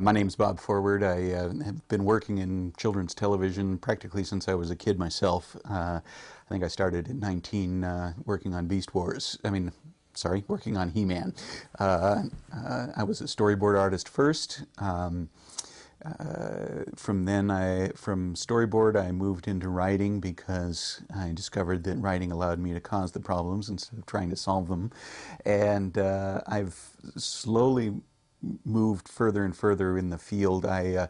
My name's Bob Forward. I uh, have been working in children's television practically since I was a kid myself. Uh, I think I started at 19 uh, working on Beast Wars. I mean, sorry, working on He-Man. Uh, uh, I was a storyboard artist first. Um, uh, from then, I from storyboard, I moved into writing because I discovered that writing allowed me to cause the problems instead of trying to solve them. And I've slowly moved further and further in the field. I uh,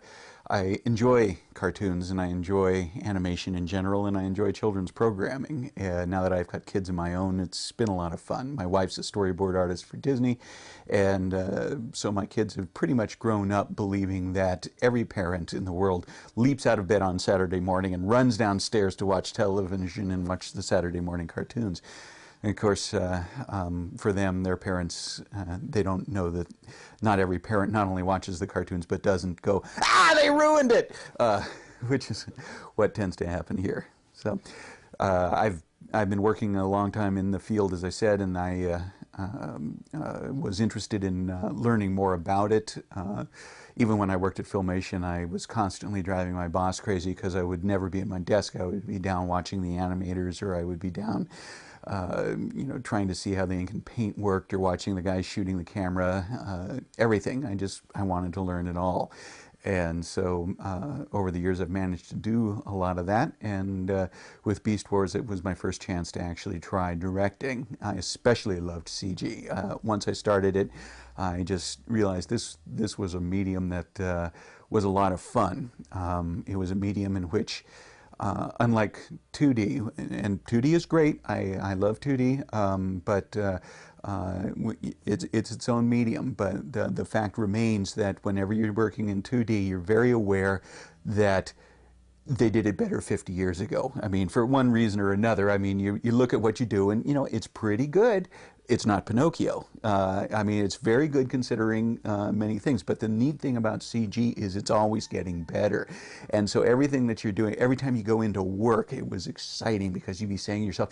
I enjoy cartoons and I enjoy animation in general and I enjoy children's programming. Uh, now that I've got kids of my own, it's been a lot of fun. My wife's a storyboard artist for Disney, and uh, so my kids have pretty much grown up believing that every parent in the world leaps out of bed on Saturday morning and runs downstairs to watch television and watch the Saturday morning cartoons. And of course, uh, um, for them, their parents, uh, they don't know that not every parent not only watches the cartoons but doesn't go, ah, they ruined it, uh, which is what tends to happen here. So uh, I've I've been working a long time in the field, as I said, and I uh, um, uh, was interested in learning more about it even when I worked at Filmation, I was constantly driving my boss crazy because I would never be at my desk. I would be down watching the animators, or I would be down uh, you know, trying to see how the ink and paint worked or watching the guys shooting the camera, uh, everything. I just, I wanted to learn it all. And so uh, over the years, I've managed to do a lot of that. And uh, with Beast Wars, it was my first chance to actually try directing. I especially loved CG. Uh, once I started it, I just realized this this was a medium that uh, was a lot of fun. Um, it was a medium in which uh, unlike 2D, and 2D is great. I, I love 2D, um, but uh, uh, it's, it's its own medium. But the, the fact remains that whenever you're working in 2D, you're very aware that they did it better 50 years ago. I mean, for one reason or another, I mean, you, you look at what you do and, you know, it's pretty good. It's not Pinocchio. Uh, I mean, it's very good considering uh, many things, but the neat thing about CG is it's always getting better. And so everything that you're doing, every time you go into work, it was exciting because you'd be saying to yourself,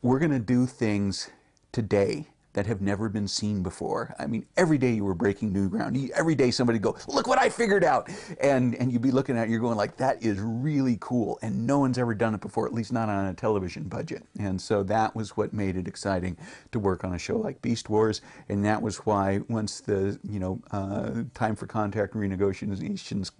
we're going to do things today that have never been seen before. I mean, every day you were breaking new ground. Every day somebody go, look what I figured out. And, and you'd be looking at it, you're going like, that is really cool. And no one's ever done it before, at least not on a television budget. And so that was what made it exciting to work on a show like Beast Wars. And that was why once the, you know, uh, time for contract renegotiations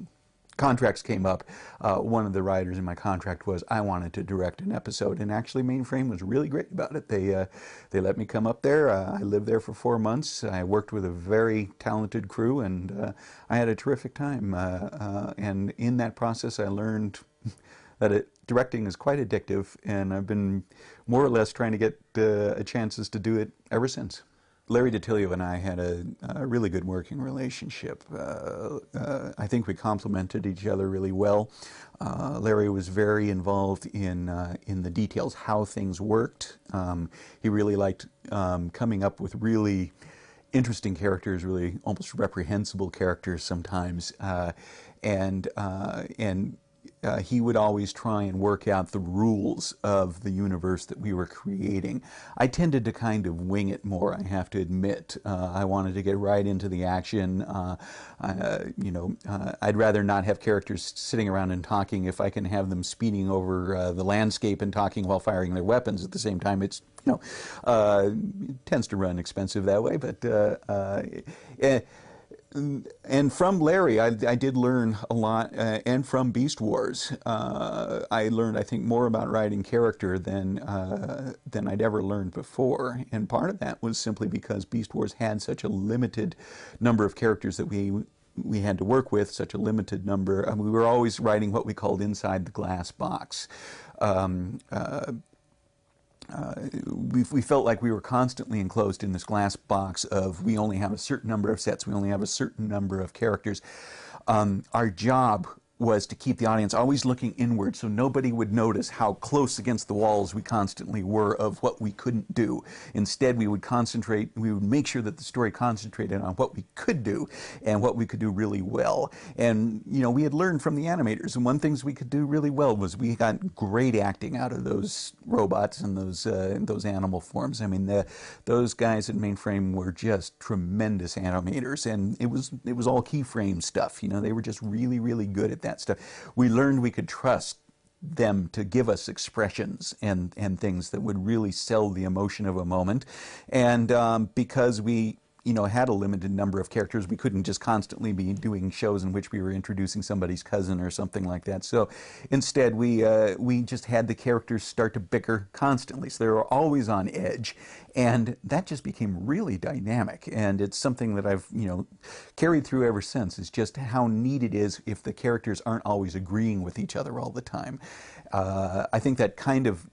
contracts came up, uh, one of the writers in my contract was I wanted to direct an episode, and actually Mainframe was really great about it. They uh, they let me come up there. Uh, I lived there for four months. I worked with a very talented crew, and uh, I had a terrific time. Uh, uh, and in that process, I learned that it, directing is quite addictive, and I've been more or less trying to get chances to do it ever since. Larry DiTillio and I had a, a really good working relationship. Uh, uh, I think we complemented each other really well. Uh, Larry was very involved in uh, in the details, how things worked. Um, he really liked um, coming up with really interesting characters, really almost reprehensible characters sometimes, uh, and uh, and uh, he would always try and work out the rules of the universe that we were creating. I tended to kind of wing it more, I have to admit. Uh, I wanted to get right into the action. Uh, you know, uh, I'd rather not have characters sitting around and talking if I can have them speeding over uh, the landscape and talking while firing their weapons at the same time. It's you know, uh, it tends to run expensive that way, but eh, and from Larry, I, I, did learn a lot, uh, and from Beast Wars, uh, I learned, I think, more about writing character than uh, than I'd ever learned before. And part of that was simply because Beast Wars had such a limited number of characters that we we had to work with, such a limited number. We were always writing what we called inside the glass box. Um, uh, we, we felt like we were constantly enclosed in this glass box of we only have a certain number of sets, we only have a certain number of characters. Um, our job was to keep the audience always looking inward so nobody would notice how close against the walls we constantly were of what we couldn't do. Instead, we would concentrate, we would make sure that the story concentrated on what we could do and what we could do really well. And, you know, we had learned from the animators, and one things we could do really well was we got great acting out of those robots and those, uh, those animal forms. I mean, the, those guys at Mainframe were just tremendous animators, and it was, it was all keyframe stuff. You know, they were just really, really good at that that stuff. We learned we could trust them to give us expressions and, and things that would really sell the emotion of a moment. And um, because we you know, had a limited number of characters. We couldn't just constantly be doing shows in which we were introducing somebody's cousin or something like that. So instead, we uh, we just had the characters start to bicker constantly. So they were always on edge, and that just became really dynamic. And it's something that I've you know carried through ever since. Is just how neat it is if the characters aren't always agreeing with each other all the time. Uh, I think that kind of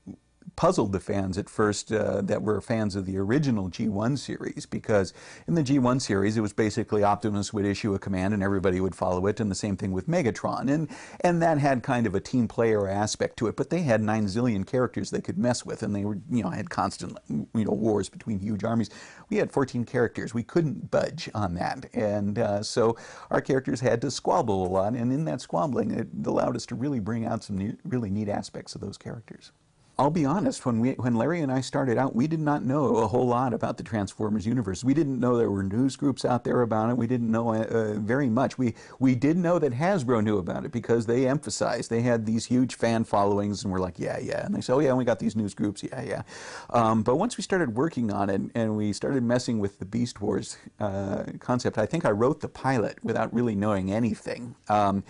puzzled the fans at first uh, that were fans of the original G1 series because in the G1 series it was basically Optimus would issue a command and everybody would follow it and the same thing with Megatron. And and that had kind of a team player aspect to it but they had nine zillion characters they could mess with and they were you know had constant you know wars between huge armies. We had 14 characters. We couldn't budge on that. And uh, so our characters had to squabble a lot and in that squabbling it allowed us to really bring out some new, really neat aspects of those characters I'll be honest, when, we, when Larry and I started out, we did not know a whole lot about the Transformers universe. We didn't know there were news groups out there about it. We didn't know uh, uh, very much. We, we did know that Hasbro knew about it because they emphasized, they had these huge fan followings and we're like, yeah, yeah. And they said, oh yeah, we got these news groups, yeah, yeah. Um, but once we started working on it and we started messing with the Beast Wars uh, concept, I think I wrote the pilot without really knowing anything. Um,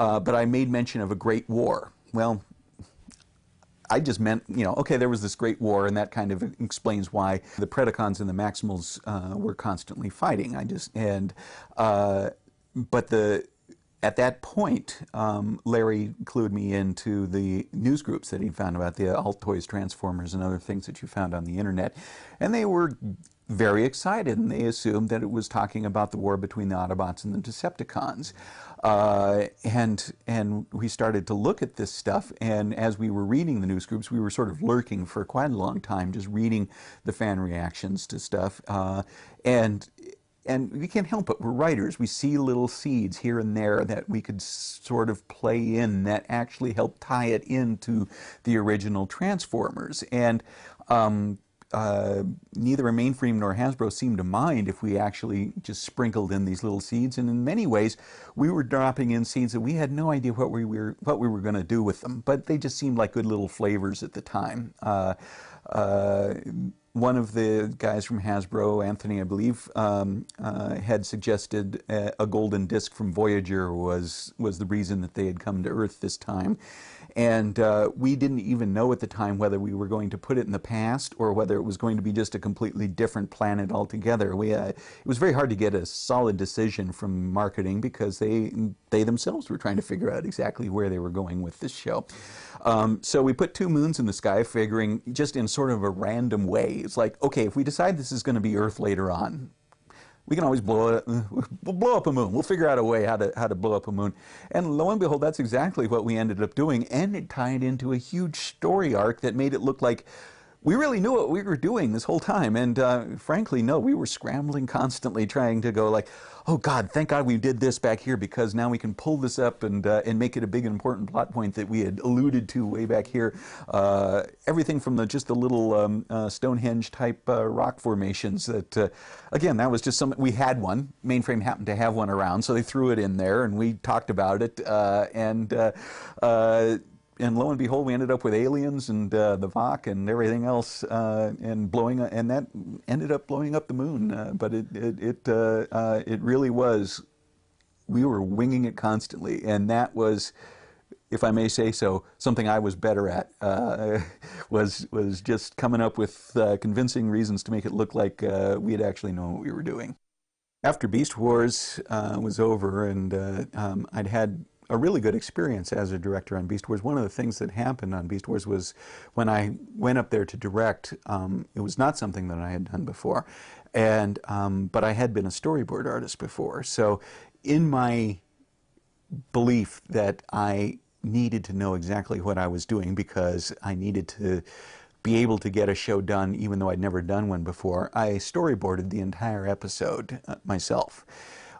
uh, but I made mention of a great war. Well, I just meant, you know, okay, there was this great war, and that kind of explains why the Predacons and the Maximals uh, were constantly fighting. I just and uh, but the at that point, um, Larry clued me into the news groups that he'd found about the alt.toys.transformers and other things that you found on the internet, and they were very excited, and they assumed that it was talking about the war between the Autobots and the Decepticons. Uh, and and we started to look at this stuff, and as we were reading the news groups, we were sort of lurking for quite a long time, just reading the fan reactions to stuff, uh, and and we can't help it. We're writers. We see little seeds here and there that we could sort of play in that actually help tie it into the original Transformers. And um, uh, neither a Mainframe nor Hasbro seemed to mind if we actually just sprinkled in these little seeds. And in many ways, we were dropping in seeds that we had no idea what we were what we were going to do with them, but they just seemed like good little flavors at the time. Uh, uh, one of the guys from Hasbro, Anthony, I believe, um, uh, had suggested a, a, golden disc from Voyager was was the reason that they had come to Earth this time, and uh, we didn't even know at the time whether we were going to put it in the past or whether it was going to be just a completely different planet altogether. We, uh, it was very hard to get a solid decision from marketing because they, they themselves were trying to figure out exactly where they were going with this show. Um, so we put two moons in the sky, figuring just in sort of a random way. It's like, okay, if we decide this is going to be Earth later on, we can always blow it, we'll blow up a moon. We'll figure out a way how to how to blow up a moon. And lo and behold, that's exactly what we ended up doing, and it tied into a huge story arc that made it look like we really knew what we were doing this whole time. And uh, frankly, no, we were scrambling constantly trying to go like, oh God, thank God we did this back here because now we can pull this up and, uh, and make it a big and important plot point that we had alluded to way back here. Uh, everything from the, just the little um, uh, Stonehenge type uh, rock formations that, uh, again, that was just some, we had one. Mainframe happened to have one around, so they threw it in there and we talked about it. and and lo and behold, we ended up with aliens and uh, the Vok and everything else, uh, and blowing, and that ended up blowing up the moon. Uh, but it it it, uh, uh, it really was. We were winging it constantly, and that was, if I may say so, something I was better at. Uh, was was just coming up with convincing reasons to make it look like we had actually known what we were doing. After Beast Wars was over, and um, I'd had a really good experience as a director on Beast Wars. One of the things that happened on Beast Wars was when I went up there to direct, um, it was not something that I had done before, and um, but I had been a storyboard artist before. So in my belief that I needed to know exactly what I was doing because I needed to be able to get a show done even though I'd never done one before. I storyboarded the entire episode uh, myself.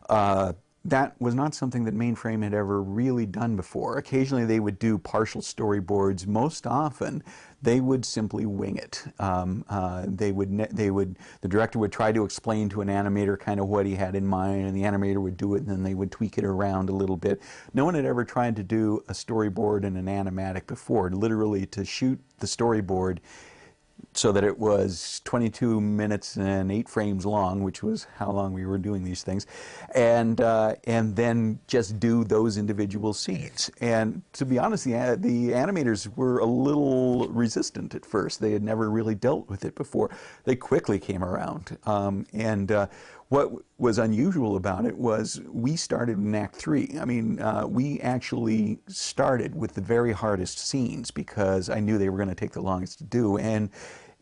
Uh, that was not something that Mainframe had ever really done before. Occasionally they would do partial storyboards. Most often they would simply wing it. Um, uh, they would, they would, the director would try to explain to an animator kind of what he had in mind, and the animator would do it, and then they would tweak it around a little bit. No one had ever tried to do a storyboard in an animatic before, literally to shoot the storyboard so that it was 22 minutes and eight frames long, which was how long we were doing these things, and uh, and then just do those individual scenes. And to be honest, the the animators were a little resistant at first. They had never really dealt with it before. They quickly came around, um, and uh, what was unusual about it was we started in Act Three. I mean, uh, we actually started with the very hardest scenes because I knew they were going to take the longest to do, and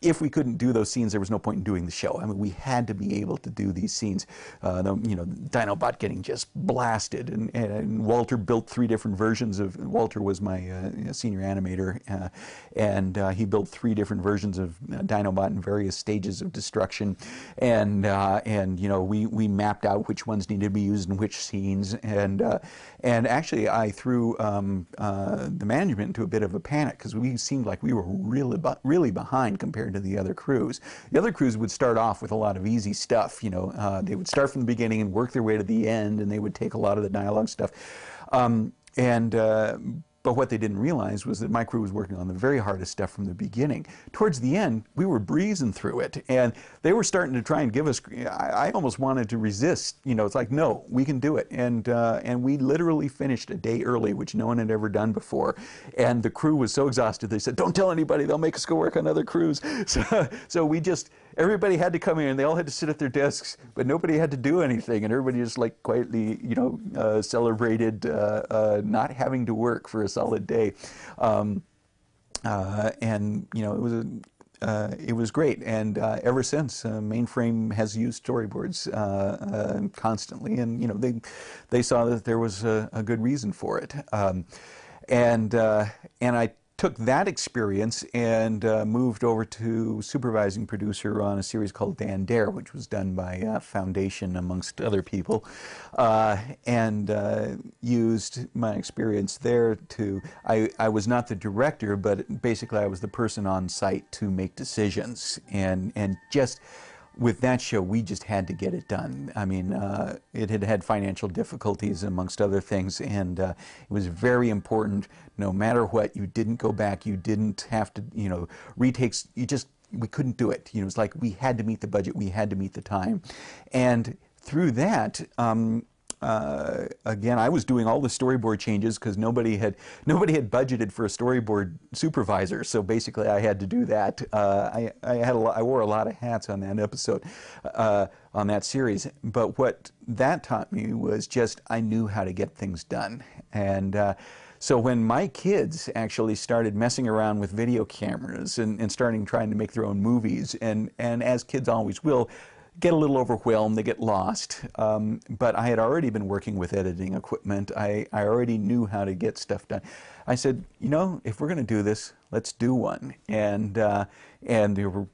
if we couldn't do those scenes, there was no point in doing the show. I mean, we had to be able to do these scenes. Uh, the, you know, Dinobot getting just blasted, and, and, Walter built three different versions of. Walter was my uh, senior animator, uh, and uh, he built three different versions of uh, Dinobot in various stages of destruction, and uh, and you know, we we mapped out which ones needed to be used in which scenes, and and actually, I threw um, the management into a bit of a panic because we seemed like we were really really behind compared compared to the other crews. The other crews would start off with a lot of easy stuff. You know, uh, they would start from the beginning and work their way to the end, and they would take a lot of the dialogue stuff. Um, and uh, but what they didn't realize was that my crew was working on the very hardest stuff from the beginning. Towards the end, we were breezing through it, and they were starting to try and give us. I, I almost wanted to resist. You know, it's like, no, we can do it, and uh, and we literally finished a day early, which no one had ever done before. And the crew was so exhausted, they said, "Don't tell anybody; they'll make us go work on other crews." So, so we just everybody had to come in and they all had to sit at their desks, but nobody had to do anything. And everybody just like quietly, you know, uh, celebrated uh, uh, not having to work for a solid day. Um, uh, and, you know, it was a, uh, it was great, and uh, ever since, uh, Mainframe has used storyboards uh, constantly, and you know they they saw that there was a, a good reason for it, um, and and I took that experience and uh, moved over to supervising producer on a series called Dan Dare, which was done by uh, Foundation amongst other people, uh, and uh, used my experience there to. I, I was not the director, but basically I was the person on site to make decisions and and just with that show, we just had to get it done. I mean, uh, it had had financial difficulties amongst other things, and uh, it was very important. No matter what, you didn't go back. You didn't have to, you know, retakes. You just we couldn't do it. You know, it's like we had to meet the budget. We had to meet the time, and through that, um, uh, again, I was doing all the storyboard changes because nobody had nobody had budgeted for a storyboard supervisor. So basically, I had to do that. Uh, I, I had I wore a lot of hats on that episode, uh, on that series. But what that taught me was just I knew how to get things done, and uh, so when my kids actually started messing around with video cameras and, and starting trying to make their own movies, and and as kids always will get a little overwhelmed, they get lost. Um, but I had already been working with editing equipment. I, I already knew how to get stuff done. I said, you know, if we're going to do this, let's do one. And, uh, and there were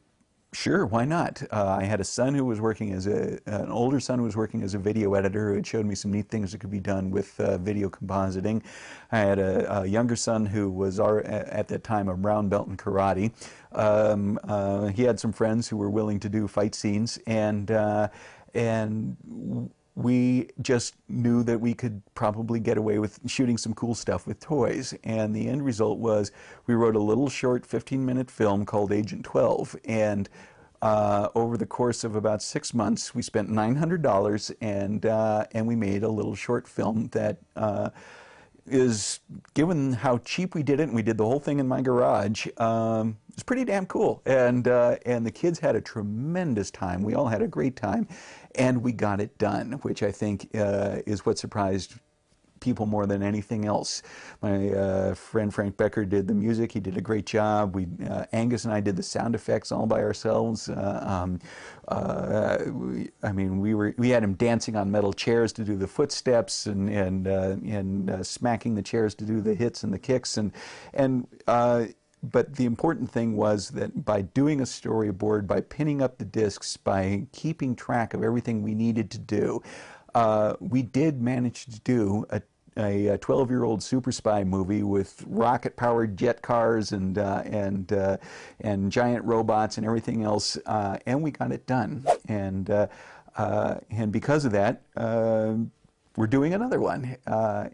Sure, why not? Uh, I had a son who was working as a, an older son who was working as a video editor who had showed me some neat things that could be done with uh, video compositing. I had a, a, younger son who was our, at that time a brown belt in karate. Um, uh, he had some friends who were willing to do fight scenes and uh, and we just knew that we could probably get away with shooting some cool stuff with toys. And the end result was we wrote a little short 15 minute film called Agent 12. And uh, over the course of about six months, we spent $900 and, uh, and we made a little short film that uh, is, given how cheap we did it, and we did the whole thing in my garage, um, it's pretty damn cool. And, uh, and the kids had a tremendous time. We all had a great time and we got it done, which I think uh, is what surprised people more than anything else. My uh, friend Frank Becker did the music. He did a great job. We, uh, Angus and I did the sound effects all by ourselves. Uh, um, uh, we, I mean, we were we had him dancing on metal chairs to do the footsteps and and uh, and smacking the chairs to do the hits and the kicks and and but the important thing was that by doing a storyboard, by pinning up the discs, by keeping track of everything we needed to do, uh, we did manage to do a a 12 year old super spy movie with rocket powered jet cars and uh, and uh, and giant robots and everything else uh, and we got it done. And uh, uh, and because of that we're doing another one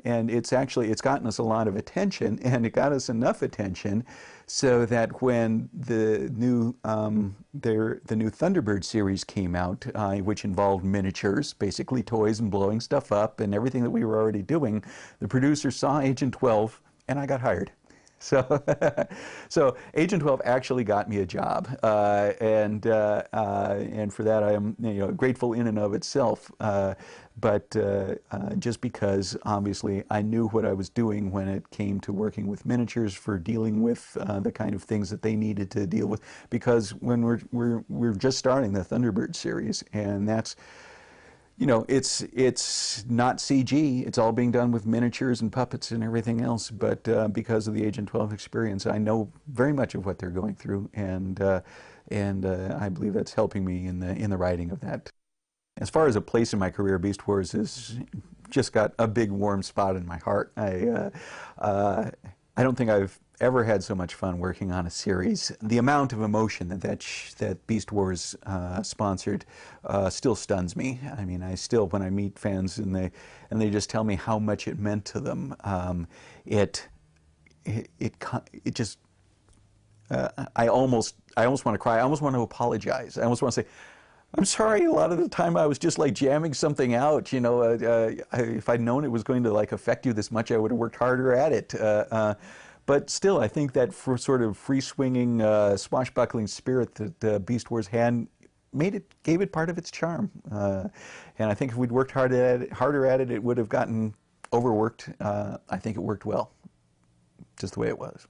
and it's actually it's gotten us a lot of attention and it got us enough attention so that when the new um, their, the new Thunderbird series came out, uh, which involved miniatures, basically toys and blowing stuff up and everything that we were already doing, the producer saw Agent 12 and I got hired. So, so Agent 12 actually got me a job, uh, and uh, uh, and for that I am you know grateful in and of itself. Uh, but uh, uh, just because obviously I knew what I was doing when it came to working with miniatures for dealing with the kind of things that they needed to deal with, because when we're we're we're just starting the Thunderbird series, and that's you know, it's it's not CG. It's all being done with miniatures and puppets and everything else. But uh, because of the Agent 12 experience, I know very much of what they're going through, and uh, and uh, I believe that's helping me in the in the writing of that. As far as a place in my career, Beast Wars has just got a big warm spot in my heart. I uh, uh, I don't think I've ever had so much fun working on a series. The amount of emotion that that, that Beast Wars uh, sponsored uh, still stuns me. I mean, I still, when I meet fans and they, and they just tell me how much it meant to them, um, it, it, it, it just, uh, I almost, I almost want to cry. I almost want to apologize. I almost want to say, I'm sorry. A lot of the time, I was just like jamming something out. You know, uh, uh, if I'd known it was going to like affect you this much, I would have worked harder at it. But still, I think that sort of free swinging, uh, swashbuckling spirit that uh, Beast Wars had made it, gave it part of its charm. Uh, and I think if we'd worked hard at it, harder at it, it would have gotten overworked. Uh, I think it worked well, just the way it was.